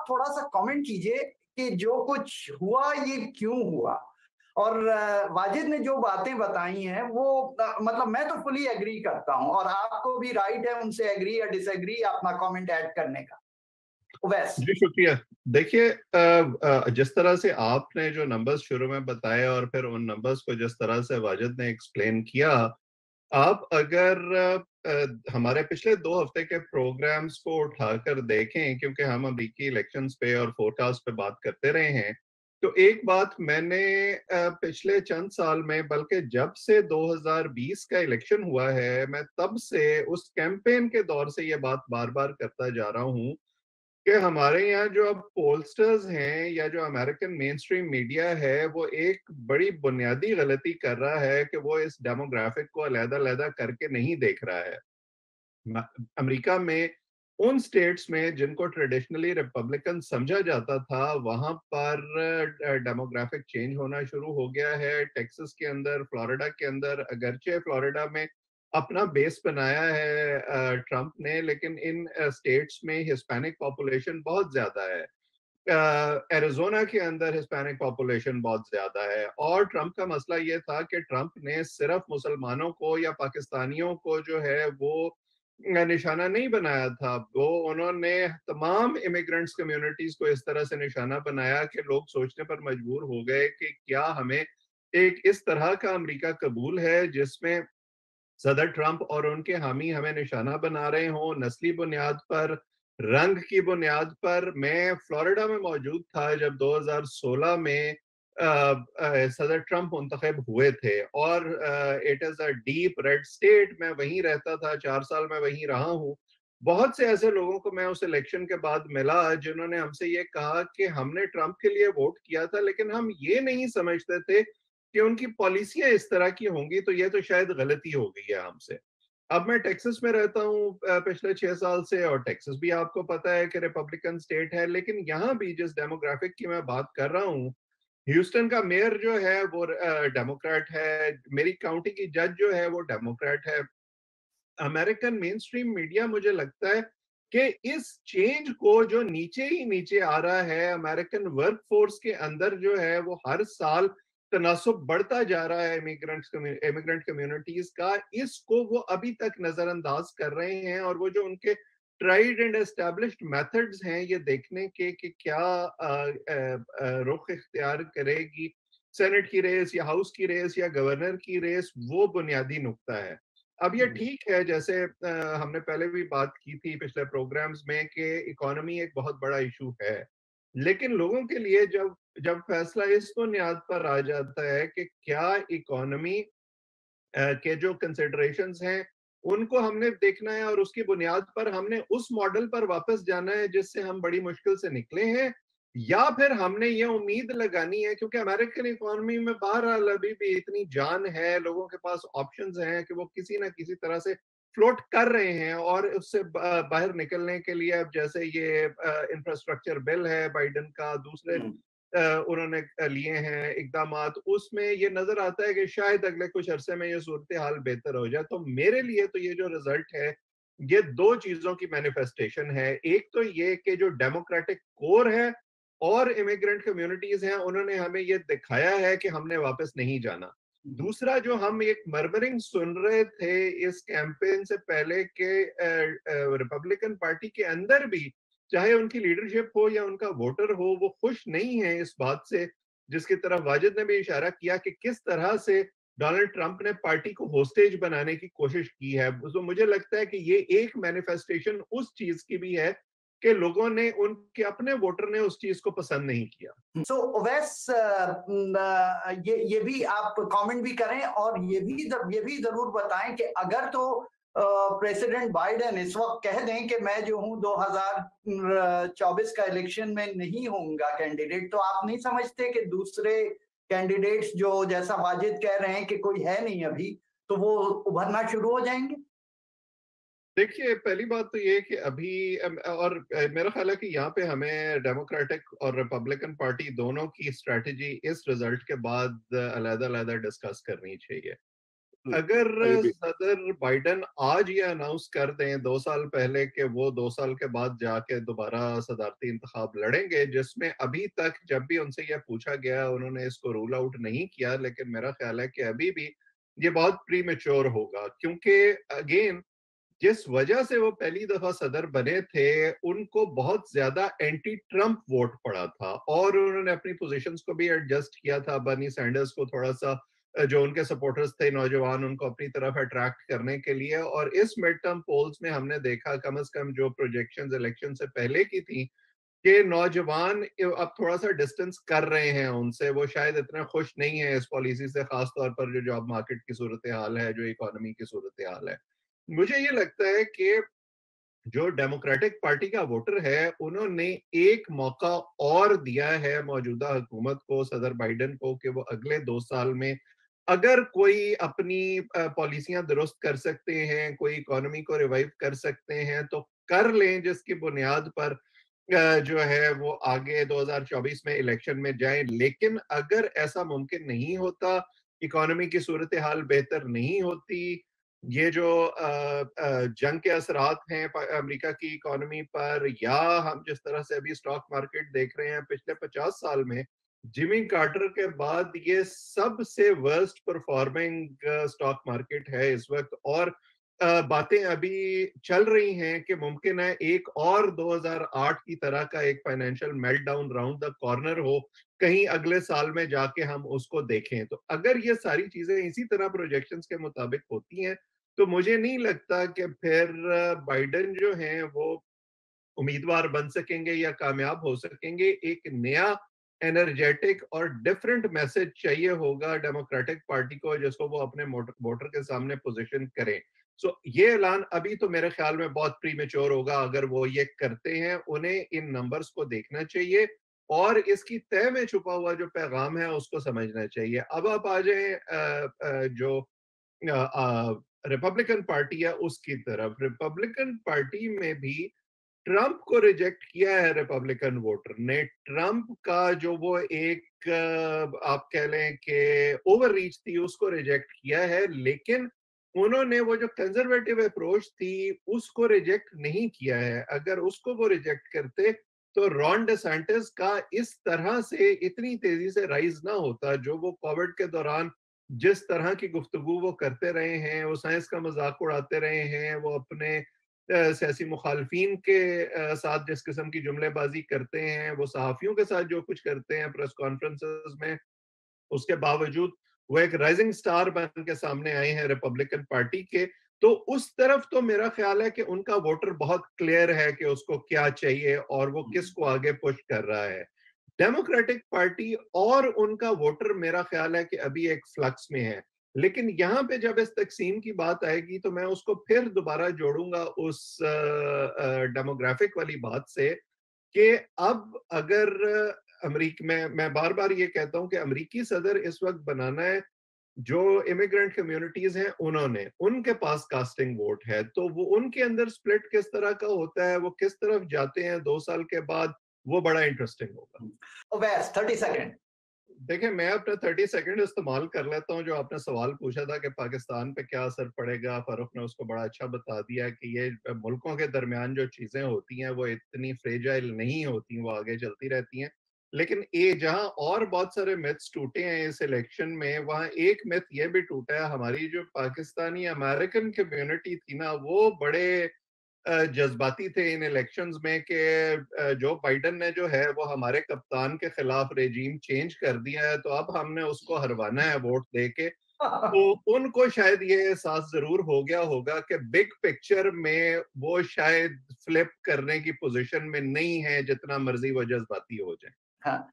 आप थोड़ा सा कमेंट कीजिए कि जो कुछ हुआ, ये क्यों हुआ? और वाजिद ने जो बातें बताई हैं, वो मतलब मैं तो फुली एग्री करता हूँ और आपको भी राइट है उनसे एग्री या डिसएग्री अपना कमेंट ऐड करने का। जी, शुक्रिया। देखिए जिस तरह से आपने जो नंबर्स शुरू में बताए और फिर उन नंबर्स को जिस तरह से वाजिद ने एक्सप्लेन किया आप अगर हमारे पिछले दो हफ़्ते के प्रोग्राम्स को उठाकर देखें, क्योंकि हम अमरीकी इलेक्शंस पे और फोरकास्ट पे बात करते रहे हैं तो एक बात मैंने पिछले चंद साल में, बल्कि जब से 2020 का इलेक्शन हुआ है, मैं तब से उस कैंपेन के दौर से ये बात बार बार करता जा रहा हूँ कि हमारे यहाँ जो अब पोलस्टर्स हैं या जो अमेरिकन मेन स्ट्रीम मीडिया है, वो एक बड़ी बुनियादी गलती कर रहा है कि वो इस डेमोग्राफिक को अलहदा करके नहीं देख रहा है। अमेरिका में उन स्टेट्स में जिनको ट्रेडिशनली रिपब्लिकन समझा जाता था, वहाँ पर डेमोग्राफिक चेंज होना शुरू हो गया है। टेक्सास के अंदर फ्लोरिडा के अंदर, अगरचे फ्लोरिडा में अपना बेस बनाया है ट्रंप ने, लेकिन इन स्टेट्स में हिस्पैनिक पॉपुलेशन बहुत ज़्यादा है। एरिजोना के अंदर हिस्पैनिक पॉपुलेशन बहुत ज़्यादा है। और ट्रंप का मसला ये था कि ट्रंप ने सिर्फ़ मुसलमानों को या पाकिस्तानियों को जो है वो निशाना नहीं बनाया था। वो, उन्होंने तमाम इमिग्रेंट्स कम्युनिटीज को इस तरह से निशाना बनाया कि लोग सोचने पर मजबूर हो गए कि क्या हमें एक इस तरह का अमेरिका कबूल है जिसमें सदर ट्रंप और उनके हामी हमें निशाना बना रहे हों, नस्ली बुनियाद पर, रंग की बुनियाद पर। मैं फ्लोरिडा में मौजूद था जब 2016 में सदर ट्रंप मुंतखब हुए थे और it is a deep red state मैं वहीं रहता था, चार साल में वहीं रहा हूँ। बहुत से ऐसे लोगों को मैं उस इलेक्शन के बाद मिला जिन्होंने हमसे ये कहा कि हमने ट्रंप के लिए वोट किया था, लेकिन हम ये नहीं समझते थे कि उनकी पॉलिसियाँ इस तरह की होंगी तो ये तो शायद गलती हो गई है हमसे। अब मैं टेक्सास में रहता हूँ पिछले छह साल से, और टेक्सास भी आपको पता है कि रिपब्लिकन स्टेट है, लेकिन यहाँ भी जिस डेमोग्राफिक की मैं बात कर रहा हूँ, ह्यूस्टन का मेयर जो है, वो डेमोक्रेट है, मेरी काउंटी की जज जो है, वो डेमोक्रेट है। अमेरिकन मेन स्ट्रीम मीडिया मुझे लगता है कि इस चेंज को जो नीचे ही नीचे आ रहा है, अमेरिकन वर्क फोर्स के अंदर जो है, वो हर साल तनासब बढ़ता जा रहा है इमिग्रेंट इमिग्रेंट कम्युनिटीज का इसको वो अभी तक नजरअंदाज कर रहे हैं और वो जो उनके ट्राइड एंड एस्टेब्लिश्ड मेथड्स हैं ये देखने के कि क्या रुख इख्तियार करेगी। सेनेट की रेस या हाउस की रेस या गवर्नर की रेस वो बुनियादी नुकता है। अब ये ठीक है जैसे हमने पहले भी बात की थी पिछले प्रोग्राम्स में कि इकोनॉमी एक बहुत बड़ा इशू है। लेकिन लोगों के लिए जब जब फैसला इस बुनियाद पर आ जाता है कि क्या इकोनॉमी के जो कंसिडरेशन हैं, उनको हमने देखना है और उसकी बुनियाद पर हमने उस मॉडल पर वापस जाना है जिससे हम बड़ी मुश्किल से निकले हैं, या फिर हमने ये उम्मीद लगानी है, क्योंकि अमेरिकन इकोनॉमी में बहरहाल अभी भी इतनी जान है, लोगों के पास ऑप्शंस हैं कि वो किसी ना किसी तरह से फ्लोट कर रहे हैं और उससे बाहर निकलने के लिए अब जैसे ये इंफ्रास्ट्रक्चर बिल है बाइडन का दूसरे उन्होंने लिए हैं इकदाम उसमें ये नज़र आता है कि शायद अगले कुछ अरसे में ये सूरत हाल बेहतर हो जाए। तो मेरे लिए तो ये जो रिज़ल्ट है ये दो चीज़ों की मैनिफेस्टेशन है। एक तो ये कि जो डेमोक्रेटिक कोर है और इमिग्रेंट कम्युनिटीज हैं उन्होंने हमें ये दिखाया है कि हमने वापस नहीं जाना। दूसरा जो हम एक मरमरिंग सुन रहे थे इस कैंपेन से पहले के रिपब्लिकन पार्टी के अंदर भी, चाहे उनकी लीडरशिप हो या उनका वोटर हो, वो खुश नहीं है इस बात से, जिसकी तरफ़ वाजिद ने भी इशारा किया कि किस तरह से डोनाल्ड ट्रंप ने पार्टी को होस्टेज बनाने की कोशिश की है। तो मुझे लगता है कि ये एक मैनिफेस्टेशन उस चीज़ की भी है कि लोगों ने उनके अपने वोटर ने उस चीज़ को पसंद नहीं किया। सो so, वैस ये ये भी आप कमेंट भी करें और ये भी ये भी ज़रूर बताएँ कि अगर तो प्रेसिडेंट बाइडेन इस वक्त कह दें कि मैं जो हूँ 2024 का इलेक्शन में नहीं होऊँगा कैंडिडेट तो आप नहीं समझते कि दूसरे कैंडिडेट्स जो जैसा वाजिद कह रहे हैं कि कोई है नहीं अभी तो वो उभरना शुरू हो जाएँगे? देखिए पहली बात तो ये कि अभी और मेरा ख्याल है कि यहाँ पे हमें डेमोक्रेटिक और रिपब्लिकन पार्टी दोनों की स्ट्रेटजी इस रिज़ल्ट के बाद अलहदा डिस्कस करनी चाहिए। अगर सदर बाइडन आज ये अनाउंस कर दें दो साल पहले कि वो दो साल के बाद जाके दोबारा सदारती इंतखाब लड़ेंगे जिसमें अभी तक जब भी उनसे यह पूछा गया उन्होंने इसको रूल आउट नहीं किया लेकिन मेरा ख्याल है कि अभी भी ये बहुत प्री होगा क्योंकि अगेन जिस वजह से वो पहली दफ़ा सदर बने थे, उनको बहुत ज़्यादा एंटी ट्रंप वोट पड़ा था और उन्होंने अपनी पोजीशंस को भी एडजस्ट किया था। बर्नी सैंडर्स को थोड़ा सा जो उनके सपोर्टर्स थे, नौजवान, उनको अपनी तरफ़ अट्रैक्ट करने के लिए और इस मिड टर्म पोल्स में हमने देखा कम अज कम जो प्रोजेक्शन इलेक्शन से पहले की थी कि नौजवान अब थोड़ा सा डिस्टेंस कर रहे हैं उनसे। वो शायद इतना खुश नहीं है इस पॉलिसी से, खासतौर पर जो जॉब मार्केट की सूरत हाल है, जो इकोनॉमी की सूरत हाल है। मुझे ये लगता है कि जो डेमोक्रेटिक पार्टी का वोटर है, उन्होंने एक मौका और दिया है मौजूदा हुकूमत को, सदर बाइडन को, कि वो अगले दो साल में अगर कोई अपनी पॉलिसियाँ दुरुस्त कर सकते हैं, कोई इकोनॉमी को रिवाइव कर सकते हैं तो कर लें जिसकी बुनियाद पर जो है वो आगे 2024 में इलेक्शन में जाए। लेकिन अगर ऐसा मुमकिन नहीं होता, इकोनॉमी की सूरत हाल बेहतर नहीं होती ये जो जंग के असरात हैं अमेरिका की इकोनॉमी पर या हम जिस तरह से अभी स्टॉक मार्केट देख रहे हैं पिछले पचास साल में, जिमी कार्टर के बाद ये सबसे वर्स्ट परफॉर्मिंग स्टॉक मार्केट है इस वक्त और बातें अभी चल रही हैं कि मुमकिन है एक और 2008 की तरह का एक financial meltdown round the corner हो, कहीं अगले साल में जाके हम उसको देखें। तो अगर ये सारी चीज़ें इसी तरह प्रोजेक्शंस के मुताबिक होती हैं तो मुझे नहीं लगता कि फिर बाइडन जो हैं वो उम्मीदवार बन सकेंगे या कामयाब हो सकेंगे। एक नया एनर्जेटिक और डिफरेंट मैसेज चाहिए होगा डेमोक्रेटिक पार्टी को जिसको वो अपने वोटर के सामने पोजीशन करें। सो ये ऐलान अभी तो मेरे ख्याल में बहुत प्रीमेच्योर होगा, अगर वो ये करते हैं, उन्हें इन नंबर्स को देखना चाहिए और इसकी तय में छुपा हुआ जो पैगाम है, उसको समझना चाहिए। अब आप आ जाए जो रिपब्लिकन पार्टी है, उसकी तरफ़। रिपब्लिकन पार्टी में भी ट्रंप को रिजेक्ट किया है रिपब्लिकन वोटर ने। ट्रंप का जो वो एक आप कह लें कि ओवर रीच थी, उसको रिजेक्ट किया है, लेकिन उन्होंने वो जो कंजर्वेटिव अप्रोच थी, उसको रिजेक्ट नहीं किया है। अगर उसको वो रिजेक्ट करते तो रॉन डेसेंटिस का इस तरह से इतनी तेज़ी से राइज ना होता, जो वो कोविड के दौरान जिस तरह की गुफ्तगु वो करते रहे हैं, वो साइंस का मज़ाक उड़ाते रहे हैं, वो अपने सियासी मुखालफी के साथ जिस किस्म की जुमलेबाजी करते हैं, वो सहाफ़ियों के साथ जो कुछ करते हैं प्रेस कॉन्फ्रेंसेस में, उसके बावजूद वो एक राइजिंग स्टार बन के सामने आए हैं रिपब्लिकन पार्टी के तो उस तरफ़ तो मेरा ख्याल है कि उनका वोटर बहुत क्लियर है कि उसको क्या चाहिए और वो किसको आगे पुश कर रहा है। डेमोक्रेटिक पार्टी और उनका वोटर मेरा ख्याल है कि अभी एक फ्लक्स में है। लेकिन यहाँ पे जब इस तकसीम की बात आएगी तो मैं उसको फिर दोबारा जोड़ूँगा उस डेमोग्राफिक वाली बात से कि अब अगर अमरीक मैं मैं बार बार ये कहता हूँ कि अमरीकी सदर इस वक्त बनाना है जो इमिग्रेंट कम्युनिटीज हैं उन्होंने उनके पास कास्टिंग वोट है तो वो उनके अंदर स्प्लिट किस तरह का होता है वो किस तरफ़ जाते हैं दो साल के बाद वो बड़ा इंटरेस्टिंग होगा। थर्टी सेकेंड देखिए मैं अपना थर्टी सेकेंड इस्तेमाल कर लेता हूँ जो आपने सवाल पूछा था कि पाकिस्तान पे क्या असर पड़ेगा फारूक ने उसको बड़ा अच्छा बता दिया कि ये मुल्कों के दरमियान जो चीज़ें होती हैं वो इतनी फ्रेजाइल नहीं होती वो आगे चलती रहती हैं। लेकिन ये जहाँ और बहुत सारे मिथ्स टूटे हैं इस इलेक्शन में वहाँ एक मिथ ये भी टूटा है हमारी जो पाकिस्तानी अमेरिकन कम्युनिटी थी ना वो बड़े जज्बाती थे इन इलेक्शंस में कि जो बाइडन ने जो है वो हमारे कप्तान के खिलाफ रेजीम चेंज कर दिया है तो अब हमने उसको हरवाना है वोट दे के। तो उनको शायद ये एहसास ज़रूर हो गया होगा कि बिग पिक्चर में वो शायद फ्लिप करने की पोजीशन में नहीं है जितना मर्ज़ी वो जज्बाती हो जाए। हाँ